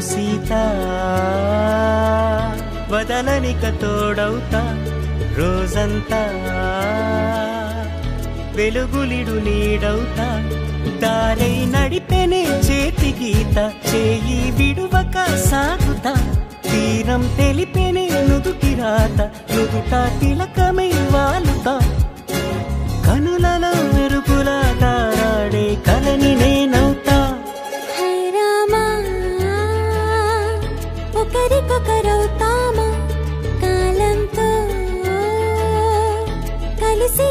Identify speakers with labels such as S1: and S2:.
S1: సీత. వదలనిక తోడవుతా రోజంతా. వెలుగులిడు నీడవుతా. దారై నడిపెనే చేతి గీత. చేయి విడువక సాగుతా. తీరం తెలిపెనే నుదుటి రాత. నుదుట తిలక మరవుతామా కాలంతో? కలిసి